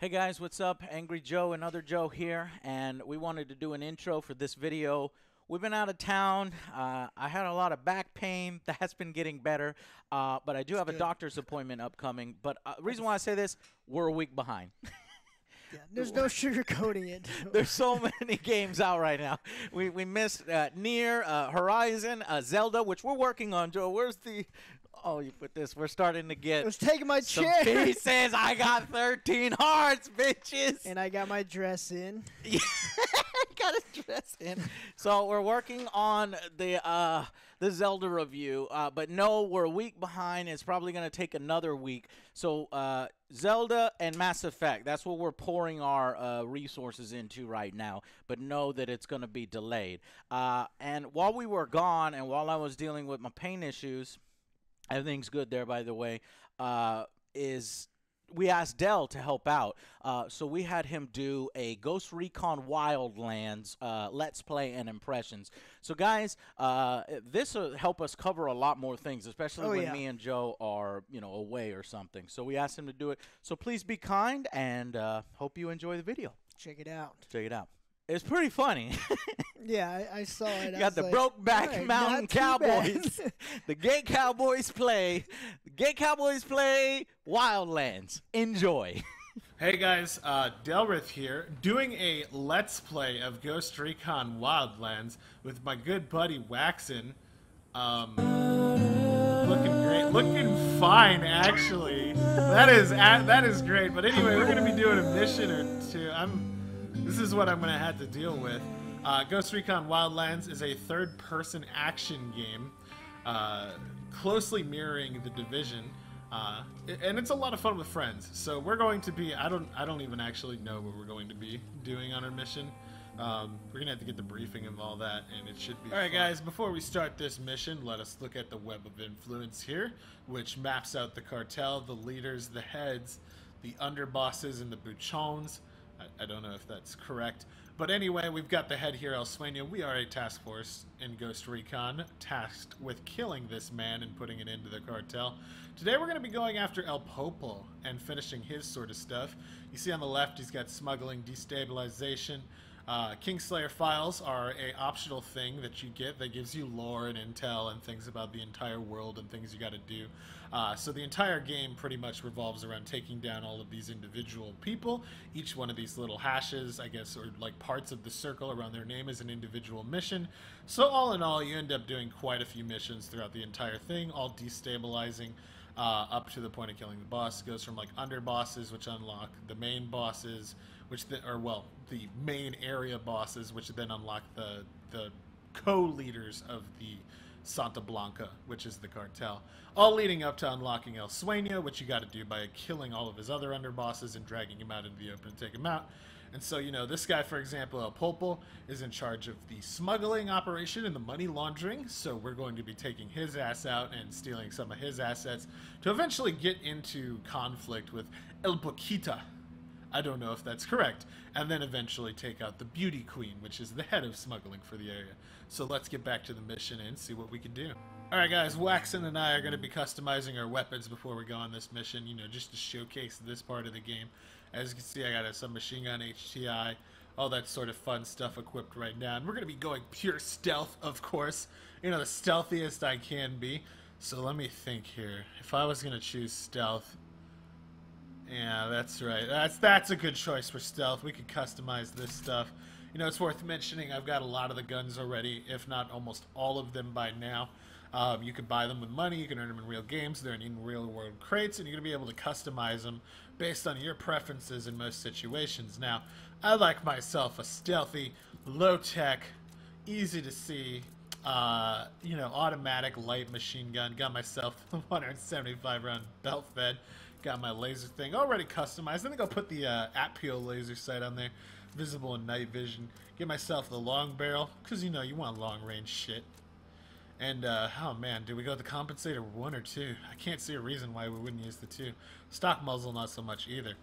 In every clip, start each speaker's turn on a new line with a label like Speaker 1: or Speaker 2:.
Speaker 1: Hey guys, what's up? Angry Joe, another Joe here, and we wanted to do an intro for this video. We've been out of town. Uh, I had a lot of back pain. That's been getting better, uh, but I do have a doctor's appointment upcoming. But uh, reason why I say this, we're a week behind.
Speaker 2: Yeah, there's no sugarcoating it.
Speaker 1: There's so many games out right now. We we missed uh, Nier, uh, Horizon, uh, Zelda, which we're working on. Joe, where's the? Oh, you put this. We're starting to get
Speaker 2: I was taking my chair.
Speaker 1: pieces. I got 13 hearts, bitches.
Speaker 2: And I got my dress in.
Speaker 1: Yeah, got a dress in. So we're working on the uh, the Zelda review, uh, but no, we're a week behind. It's probably gonna take another week. So uh, Zelda and Mass Effect. That's what we're pouring our uh, resources into right now. But know that it's gonna be delayed. Uh, and while we were gone, and while I was dealing with my pain issues, everything's good there, by the way. Uh, is we asked Del to help out. Uh, so we had him do a Ghost Recon Wildlands uh, Let's Play and impressions. So, guys, uh, this will help us cover a lot more things, especially
Speaker 2: Oh,
Speaker 1: when
Speaker 2: yeah.
Speaker 1: me and Joe are, you know, away or something. So we asked him to do it. So please be kind and uh, hope you enjoy the video.
Speaker 2: Check it out.
Speaker 1: Check it out. It's pretty funny.
Speaker 2: Yeah, I, I saw it.
Speaker 1: You got the
Speaker 2: like,
Speaker 1: Brokeback
Speaker 2: "Alright,
Speaker 1: Mountain
Speaker 2: not too bad."
Speaker 1: Cowboys. the Gay Cowboys play. The Gay Cowboys play Wildlands. Enjoy.
Speaker 3: Hey guys, uh, Delrith here, doing a Let's Play of Ghost Recon Wildlands with my good buddy Waxxon. Um, looking great, looking fine actually. That is that is great. But anyway, we're gonna be doing a mission or two. I'm. This is what I'm gonna have to deal with. Uh, Ghost Recon Wildlands is a third-person action game, uh, closely mirroring the Division. Uh, and it's a lot of fun with friends. So we're going to be I don't I don't even actually know what we're going to be doing on our mission. Um, we're gonna have to get the briefing of all that, and it should be. All right, guys. Before we start this mission, let us look at the web of influence here, which maps out the cartel, the leaders, the heads, the underbosses, and the buchons. I, I don't know if that's correct, but anyway, we've got the head here, El Sueño. We are a task force in Ghost Recon, tasked with killing this man and putting an end to the cartel. Today, we're going to be going after El Pulpo and finishing his sort of stuff. You see on the left, he's got smuggling, destabilization. Uh, Kingslayer files are a optional thing that you get that gives you lore and intel and things about the entire world and things you got to do. Uh, so the entire game pretty much revolves around taking down all of these individual people. Each one of these little hashes, I guess, or like parts of the circle around their name is an individual mission. So all in all, you end up doing quite a few missions throughout the entire thing, all destabilizing. Uh, up to the point of killing the boss. It goes from like under bosses, which unlock the main bosses, which or well, the main area bosses, which then unlock the the co-leaders of the Santa Blanca, which is the cartel. All leading up to unlocking El Sueño, which you got to do by killing all of his other underbosses and dragging him out into the open to take him out. And so, you know, this guy, for example, El Pulpo, is in charge of the smuggling operation and the money laundering. So we're going to be taking his ass out and stealing some of his assets to eventually get into conflict with El Boquita. I don't know if that's correct. And then eventually take out the Beauty Queen, which is the head of smuggling for the area. So let's get back to the mission and see what we can do. Alright guys, Waxxon and I are going to be customizing our weapons before we go on this mission, you know, just to showcase this part of the game. As you can see, I got a submachine gun, HTI, all that sort of fun stuff equipped right now. And we're going to be going pure stealth, of course. You know, the stealthiest I can be. So let me think here. If I was going to choose stealth, yeah, that's right. That's that's a good choice for stealth. We could customize this stuff. You know, it's worth mentioning. I've got a lot of the guns already, if not almost all of them by now. Um, you can buy them with money. You can earn them in real games. They're in real world crates, and you're gonna be able to customize them based on your preferences in most situations. Now, I like myself a stealthy, low tech, easy to see, uh, you know, automatic light machine gun. Got myself the 175 round belt fed. Got my laser thing already customized. I think I'll put the uh, Apio laser sight on there, visible in night vision. Get myself the long barrel, because you know you want long range shit. And, uh, oh man, do we go with the compensator one or two? I can't see a reason why we wouldn't use the two. Stock muzzle, not so much either.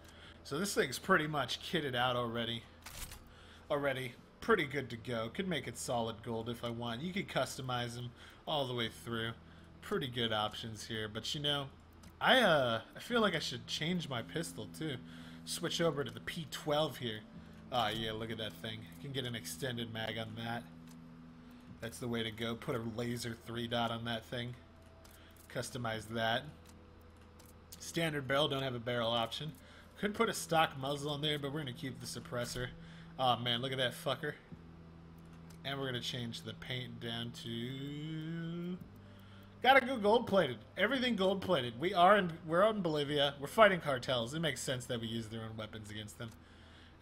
Speaker 3: So this thing's pretty much kitted out already. Already pretty good to go. Could make it solid gold if I want. You could customize them all the way through. Pretty good options here. But you know, I, uh, I feel like I should change my pistol too. switch over to the P12 here. Ah, yeah, look at that thing. Can get an extended mag on that. That's the way to go. Put a laser 3 dot on that thing. Customize that. Standard barrel, don't have a barrel option. Could put a stock muzzle on there, but we're going to keep the suppressor. Oh man, look at that fucker. And we're going to change the paint down to... Gotta go gold plated. Everything gold plated. We are in we're out in Bolivia. We're fighting cartels. It makes sense that we use their own weapons against them.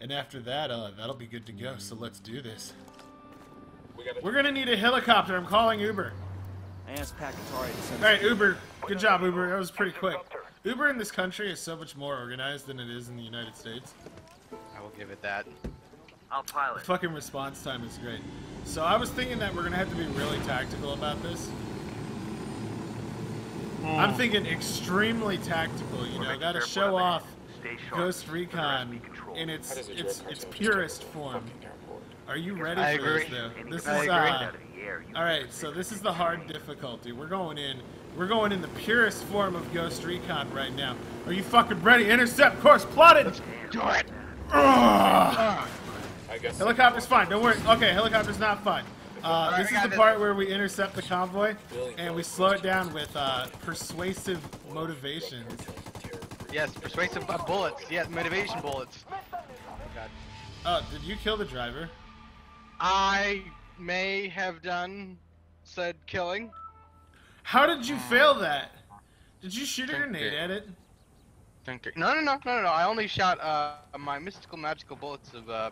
Speaker 3: And after that, uh, that'll be good to go. So let's do this. We're gonna need a helicopter. I'm calling Uber.
Speaker 4: I asked Pac Katari to send
Speaker 3: All right, Uber. Good job, Uber. That was pretty quick. Uber in this country is so much more organized than it is in the United States.
Speaker 5: I will give it that.
Speaker 6: I'll
Speaker 3: The
Speaker 6: pilot.
Speaker 3: fucking response time is great. So I was thinking that we're gonna have to be really tactical about this. I'm thinking extremely tactical. You
Speaker 6: We're
Speaker 3: know,
Speaker 6: making
Speaker 3: gotta show off Ghost
Speaker 6: Let the rest
Speaker 3: Recon in its its its
Speaker 7: cartel
Speaker 3: purest
Speaker 7: fucking
Speaker 3: form.
Speaker 7: Airport?
Speaker 3: Are you ready
Speaker 5: I
Speaker 3: for
Speaker 5: agree.
Speaker 3: this though? This is
Speaker 5: I
Speaker 6: device
Speaker 5: agree.
Speaker 3: uh.
Speaker 6: the
Speaker 3: All right, so this is the hard difficulty. We're going in. We're going in the purest form of Ghost Recon right now. Are you fucking ready? Intercept course plotted.
Speaker 5: Do it!
Speaker 3: Ugh.
Speaker 7: I guess.
Speaker 3: Helicopter's fine. Don't worry. Okay, helicopter's not fine. Uh, this is the part where we intercept the convoy and we slow it down with uh, persuasive motivations.
Speaker 5: Yes, persuasive bullets. Yes, motivation bullets.
Speaker 3: Oh, did you kill the driver?
Speaker 5: I may have done said killing.
Speaker 3: How did you fail that? Did you shoot a grenade at it?
Speaker 5: No, no, no, no, no, no. I only shot uh, my mystical magical bullets of uh,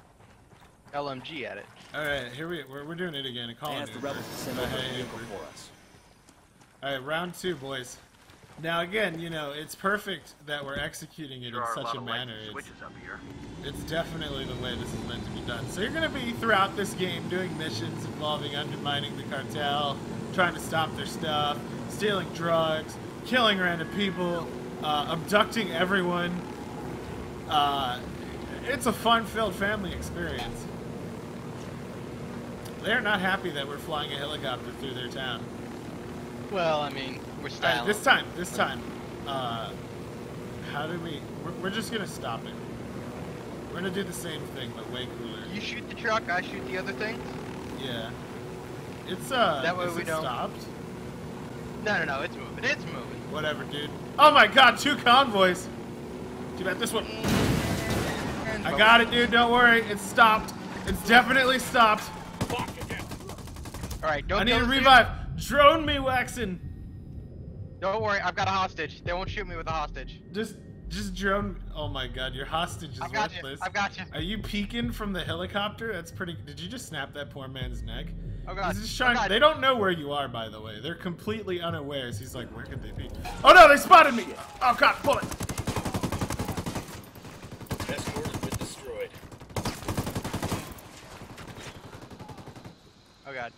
Speaker 5: LMG at it.
Speaker 3: All right, here we we're, we're doing it again.
Speaker 4: I
Speaker 3: Calling
Speaker 4: asked the rebels to send over a vehicle for us.
Speaker 3: All right, round two, boys. Now again, you know, it's perfect that we're executing it
Speaker 6: There
Speaker 3: in
Speaker 6: are a
Speaker 3: such a manner. It's,
Speaker 6: up here.
Speaker 3: it's definitely the way this is meant to be done. So you're going to be throughout this game doing missions involving undermining the cartel, trying to stop their stuff, stealing drugs, killing random people, uh, abducting everyone. Uh, it's a fun-filled family experience. They're not happy that we're flying a helicopter through their town.
Speaker 5: Well, I mean, we're styling.
Speaker 3: right, this time, this time, uh, how do we? We're, we're just gonna stop it. We're gonna do the same thing, but way cooler.
Speaker 5: You shoot the truck, I shoot the other things.
Speaker 3: Yeah. It's uh.
Speaker 5: That way we don't-
Speaker 3: stopped.
Speaker 5: No, no, no, it's moving. It's moving.
Speaker 3: Whatever, dude. Oh my God, two convoys. Too bad this one. I got it, dude. Don't worry. It's stopped. It's definitely stopped.
Speaker 5: All right, don't
Speaker 3: I need
Speaker 5: kill
Speaker 3: a
Speaker 5: this dude.
Speaker 3: revive. Drone me, Waxxon.
Speaker 5: Don't worry, I've got a hostage. They won't shoot me with a hostage.
Speaker 3: Just, just drone. Oh my God, your hostage is
Speaker 5: I've got you. I've got you.
Speaker 3: Are you peeking from the helicopter? That's pretty. Did you just snap that poor man's neck?
Speaker 5: Oh god.
Speaker 3: He's just
Speaker 5: Oh. God.
Speaker 3: they don't know where you are, by the way. They're completely unawares. He's like, where could they be? Oh no, they spotted me! Oh god, pull it!
Speaker 7: Escort has been destroyed.
Speaker 5: Oh god.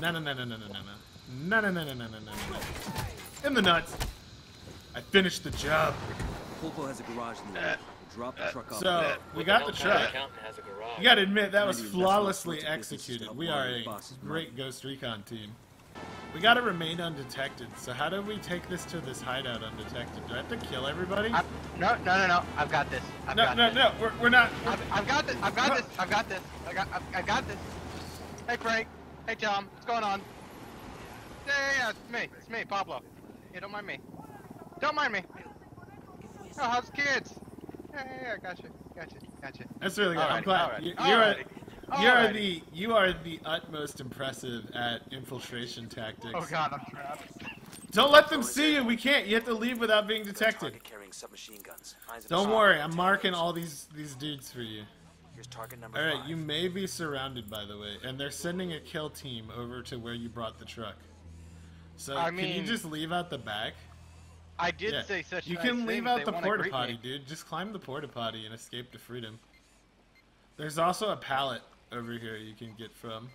Speaker 3: No, no, no, no, no, no, no, no, no, no, no, no, no, no, no, no. In the nuts. I finished the job.
Speaker 4: Pulpo has a garage in the eh. area. We'll drop the eh. truck off.
Speaker 3: So
Speaker 4: there.
Speaker 3: we got the truck.
Speaker 7: accountant has a garage.
Speaker 3: You gotta admit that was flawlessly
Speaker 4: sorts of businesses to
Speaker 3: executed. We are a great. Ghost Recon team. We gotta remain undetected. So how do we take this to this hideout undetected? Do I have to kill everybody?
Speaker 5: I, no, no, no, no. I've got this. I've
Speaker 3: No,
Speaker 5: got
Speaker 3: no,
Speaker 5: this.
Speaker 3: no. We're, we're not. we're-
Speaker 5: I've, I've got this. I've got this. I've got this. I got. I've, I got this. Hey Frank. Hey Tom. What's going on? Yeah, yeah, yeah. It's me. It's me, Pablo. Yeah, don't mind me. Don't mind me. Oh, how's the kids? Yeah, yeah, yeah. Gotcha. Gotcha. Gotcha.
Speaker 3: That's really good. I'm glad.
Speaker 5: alrighty,
Speaker 3: You, you're
Speaker 5: alrighty,
Speaker 3: you are
Speaker 5: alrighty.
Speaker 3: the you are the utmost impressive at infiltration tactics.
Speaker 5: Oh God, I'm trapped.
Speaker 3: Don't let them see you. We can't. You have to leave without being detected.
Speaker 4: Carrying submachine guns.
Speaker 3: Don't worry. I'm marking all these these dudes for you.
Speaker 4: Here's target number
Speaker 3: All right. You may be surrounded, by the way, and they're sending a kill team over to where you brought the truck. So
Speaker 5: I
Speaker 3: can you just leave out the back?
Speaker 5: I did
Speaker 3: Yeah.
Speaker 5: say such.
Speaker 3: You
Speaker 5: nice
Speaker 3: can leave out the porta potty, dude. Just climb the porta potty and escape to freedom. There's also a pallet over here you can get from.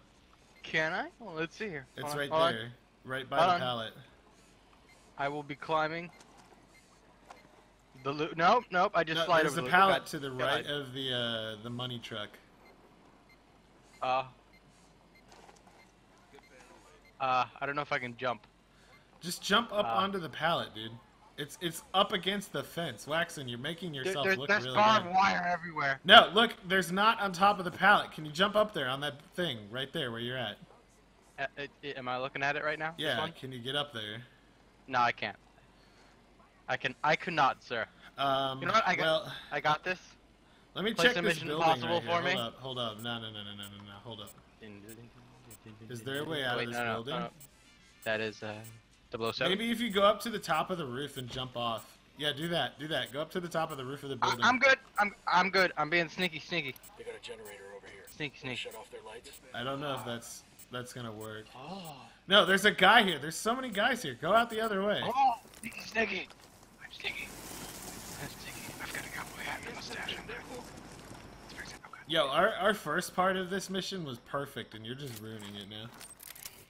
Speaker 5: Can I? Well, let's see here.
Speaker 3: It's
Speaker 5: Hold on,
Speaker 3: right
Speaker 5: on.
Speaker 3: there, right by
Speaker 5: Hold
Speaker 3: the
Speaker 5: on.
Speaker 3: pallet.
Speaker 5: I will be climbing. The loop. Nope, nope. I just
Speaker 3: No,
Speaker 5: slide
Speaker 3: there's
Speaker 5: over
Speaker 3: a
Speaker 5: the
Speaker 3: pallet to the right of the uh, the money truck.
Speaker 5: Uh. Uh, I don't know if I can jump.
Speaker 3: Just jump up
Speaker 5: Uh.
Speaker 3: onto the pallet, dude. It's it's up against the fence. Waxxon, you're making
Speaker 5: There-
Speaker 3: yourself
Speaker 5: there's
Speaker 3: look
Speaker 5: there's
Speaker 3: really
Speaker 5: barbed wire everywhere.
Speaker 3: No, look, there's not on top of the pallet. Can you jump up there on that thing right there where you're at?
Speaker 5: Uh, uh, uh, am I looking at it right now?
Speaker 3: Yeah, can you get up there?
Speaker 5: No, I can't. I can. I could not, sir.
Speaker 3: Um,
Speaker 5: You know what, I got-
Speaker 3: well,
Speaker 5: I got this.
Speaker 3: let me
Speaker 5: Place
Speaker 3: check this building right here.
Speaker 5: for
Speaker 3: Hold
Speaker 5: me?
Speaker 3: up, hold up. No, no, no, no, no, no, no. Hold up. Is there a way out of this
Speaker 5: no, no,
Speaker 3: building?
Speaker 5: no. That is uh, 007.
Speaker 3: Maybe if you go up to the top of the roof and jump off. Yeah, do that. Do that. Go up to the top of the roof of the building.
Speaker 5: I'm good. I'm I'm good. I'm being sneaky, sneaky,
Speaker 7: They got a generator over here.
Speaker 5: sneaky, sneaky.
Speaker 7: Shut off their lights.
Speaker 3: I don't know if that's that's gonna work.
Speaker 5: Oh.
Speaker 3: No, there's a guy here. There's so many guys here. Go out the other way.
Speaker 5: Oh, sneaky, sneaky. I'm sneaky. I'm sneaky. I've got a cowboy hat and a mustache. I'm there. Let's fix it. Okay.
Speaker 3: Yo, our, our first part of this mission was perfect, and you're just ruining it now.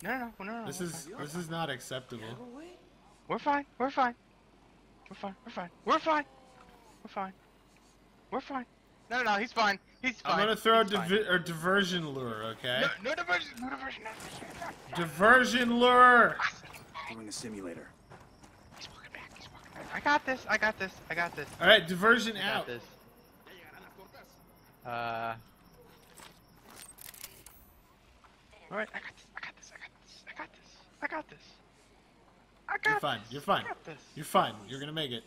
Speaker 5: No, no, no, no, no.
Speaker 3: This
Speaker 5: we're
Speaker 3: is
Speaker 5: fine.
Speaker 3: this is not acceptable.
Speaker 5: We're fine. We're fine. We're fine. We're fine. We're fine. We're fine. We're fine. No, no, no. He's fine. He's fine.
Speaker 3: I'm gonna throw a
Speaker 5: He's fine.
Speaker 3: divi- diversion lure, okay?
Speaker 5: No, no diversion. No diversion. No diversion.
Speaker 3: Diversion lure.
Speaker 4: Doing a simulator.
Speaker 5: He's walking back. He's walking back. I got this. I got this. I got this.
Speaker 3: All right, diversion
Speaker 5: I got
Speaker 3: out.
Speaker 5: this. Uh. All right. I got this. I got this. I got this. I got this. I got this. I got
Speaker 3: You're fine.
Speaker 5: this.
Speaker 3: You're fine.
Speaker 5: I got this.
Speaker 3: You're fine. You're gonna make it.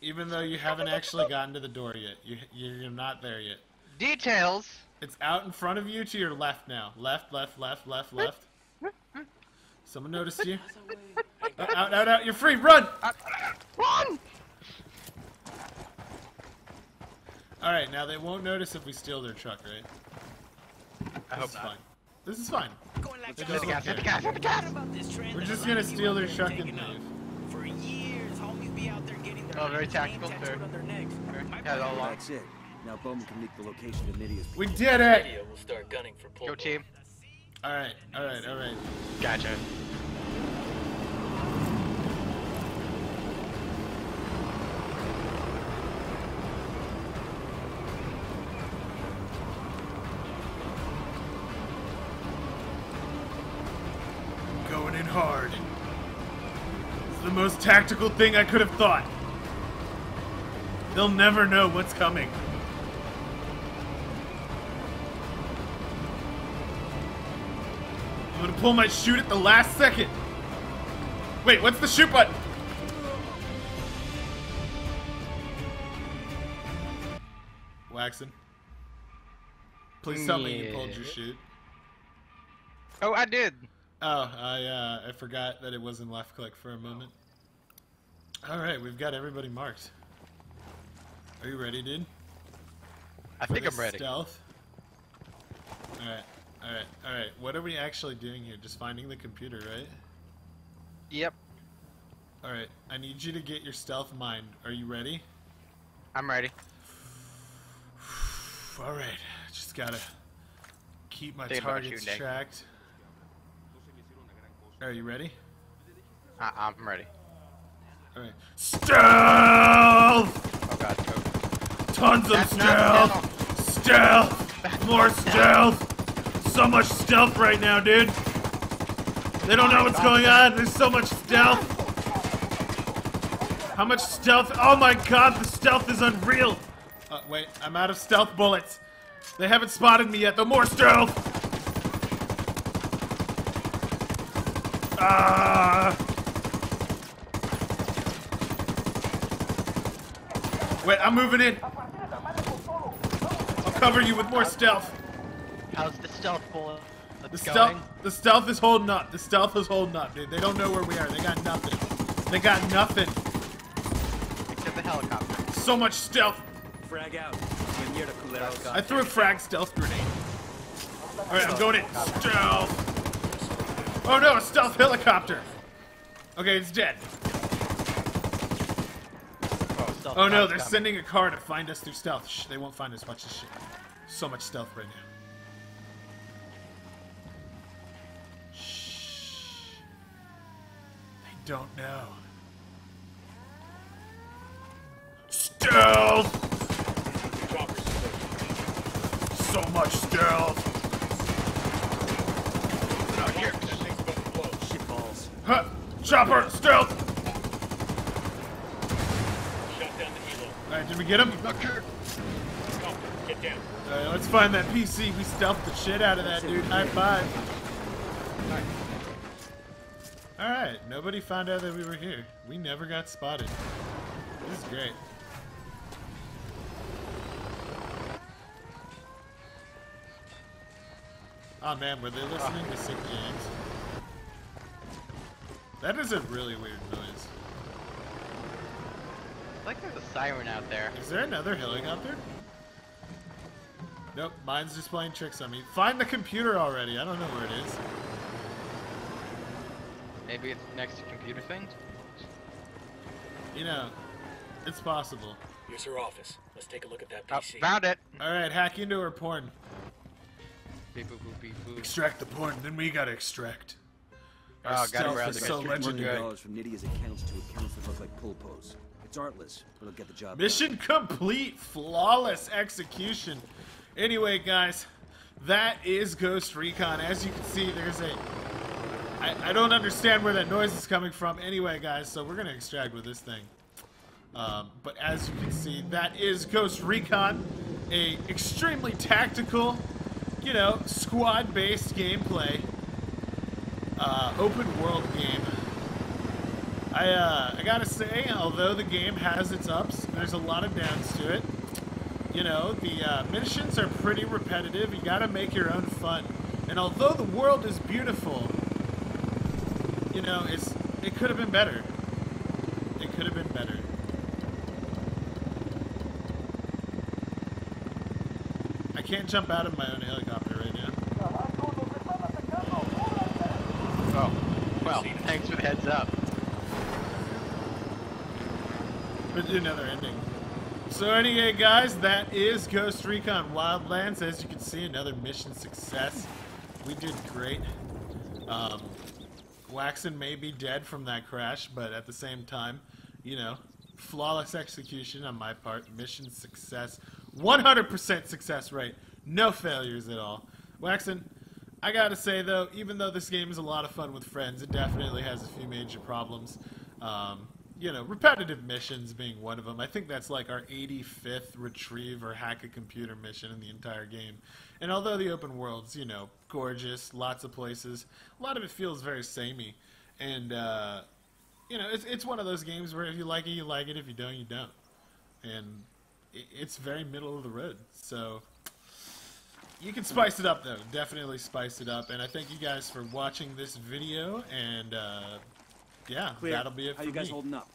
Speaker 3: Even though you haven't actually gotten to the door yet, you you're not there yet.
Speaker 5: Details.
Speaker 3: It's out in front of you to your left now. Left, left, left, left, left. Someone noticed you. Uh, out, out, out! You're free. Run!
Speaker 5: Run!
Speaker 3: All right, now they won't notice if we steal their truck, right?
Speaker 5: I
Speaker 3: This
Speaker 5: hope
Speaker 3: is
Speaker 5: not.
Speaker 3: fine. This is fine. They
Speaker 5: Hit
Speaker 3: just
Speaker 5: the gas.
Speaker 3: don't
Speaker 5: Hit the gas. Hit the gas.
Speaker 3: We're just gonna steal their truck and leave.
Speaker 6: For years, homies be out there getting their
Speaker 5: Oh, very tactical,
Speaker 6: tattooed
Speaker 5: fair.
Speaker 6: on their necks.
Speaker 5: Yeah, all along.
Speaker 4: That's it. Now Bowman can leak the location of Nidia's.
Speaker 3: We did it!
Speaker 7: Nidia will start gunning for Pulpo.
Speaker 5: Go team.
Speaker 3: All right, all right, all right.
Speaker 5: Gotcha.
Speaker 3: Tactical thing I could have thought. They'll never know what's coming. I'm gonna pull my shoot at the last second. Wait, what's the shoot button? Waxxon. Please tell me you pulled your
Speaker 5: Yeah.
Speaker 3: shoot.
Speaker 5: Oh, I did.
Speaker 3: Oh, I uh, I forgot that it was in left click for a moment. All right, we've got everybody marked. Are you ready, dude?
Speaker 5: I
Speaker 3: For
Speaker 5: think I'm ready.
Speaker 3: Stealth. All right, all right, all right. What are we actually doing here? Just finding the computer, right?
Speaker 5: Yep.
Speaker 3: All right. I need you to get your stealth mind. Are you ready?
Speaker 5: I'm ready.
Speaker 3: All right. Just gotta keep my targets tracked. Are you ready?
Speaker 5: I- I'm ready.
Speaker 3: All right. Stealth!
Speaker 5: Oh god.
Speaker 3: Tons of
Speaker 5: That's not
Speaker 3: stealth! Stealth! More stealth! So much stealth right now, dude! They don't know what's going on! There's so much stealth! How much stealth? Oh my god, the stealth is unreal! Uh, wait, I'm out of stealth bullets. They haven't spotted me yet, though. More stealth! Ah! Wait, I'm moving in. I'll cover you with more stealth.
Speaker 5: How's the stealth bullet?
Speaker 3: The stealth, the stealth is holding up. The stealth is holding up, dude. They don't know where we are. They got nothing. They got nothing.
Speaker 5: Except the helicopter.
Speaker 3: So much stealth.
Speaker 4: Frag out. Mierda, culeros.
Speaker 3: I threw a frag stealth grenade. All right, I'm going in. Stealth. Oh no, a stealth helicopter. Okay, it's dead.
Speaker 5: Oh, stealth
Speaker 3: Oh no, they're
Speaker 5: coming.
Speaker 3: sending a car to find us through stealth. Shh, they won't find us. Watch this shit. So much stealth right now. Shh. They don't know. Stealth! So much stealth!
Speaker 7: Out here. That thing's been close.
Speaker 4: Shit balls.
Speaker 3: Huh! Chopper! Stealth! Alright, did we get him?
Speaker 5: Rupture.
Speaker 7: Oh, get down.
Speaker 3: Alright, let's find that PC. We stealthed the shit out of that dude. High five. Alright, nobody found out that we were here. We never got spotted. This is great. Oh man, were they listening to sick games? That is a really weird noise.
Speaker 5: I like there's a siren out there.
Speaker 3: Is there another helicopter? Nope, mine's just playing tricks on me. Find the computer already. I don't know where it is.
Speaker 5: Maybe it's next to computer things.
Speaker 3: You know, it's possible.
Speaker 7: Here's her office. Let's take a look at that
Speaker 5: Oh,
Speaker 7: PC.
Speaker 5: found it.
Speaker 3: Alright, hack into her porn.
Speaker 5: Beep, boop, boop, beep, boop.
Speaker 3: Extract the porn, then we gotta extract. Our
Speaker 5: Oh, gotta
Speaker 3: stealth
Speaker 5: grab
Speaker 3: is
Speaker 5: the
Speaker 3: so
Speaker 5: picture.
Speaker 3: legendary.
Speaker 4: dollars from Nidia's accounts to accounts that look like Pulpo's. But it'll get the job done.
Speaker 3: Mission complete, flawless execution. Anyway, guys, that is Ghost Recon. As you can see, there's a. I, I don't understand where that noise is coming from. Anyway, guys, so we're gonna extract with this thing. Um, but as you can see, that is Ghost Recon, a extremely tactical, you know, squad-based gameplay, uh, open world game. I, uh, I gotta say, although the game has its ups, there's a lot of downs to it. You know, the uh, missions are pretty repetitive. You gotta make your own fun. And although the world is beautiful, you know, it's it could have been better. It could have been better. I can't jump out of my own helicopter right now.
Speaker 5: Oh, well, thanks for the heads up.
Speaker 3: But another ending. So anyway, guys, that is Ghost Recon Wildlands. As you can see, another mission success. We did great. Um, Waxxon may be dead from that crash, but at the same time, you know, flawless execution on my part. Mission success. 100% success rate. No failures at all. Waxxon, I gotta say though, even though this game is a lot of fun with friends, it definitely has a few major problems. Um, you know, repetitive missions being one of them. I think that's like our 85th retrieve or hack a computer mission in the entire game. And although the open world's, you know, gorgeous, lots of places, a lot of it feels very samey. And, uh, you know, it's, it's one of those games where if you like it, you like it. If you don't, you don't. And it's very middle of the road. So you can spice it up, though. Definitely spice it up. And I thank you guys for watching this video. And, uh, yeah,
Speaker 4: Clear.
Speaker 3: that'll be it
Speaker 4: How
Speaker 3: for
Speaker 4: you guys
Speaker 3: me.
Speaker 4: holding up?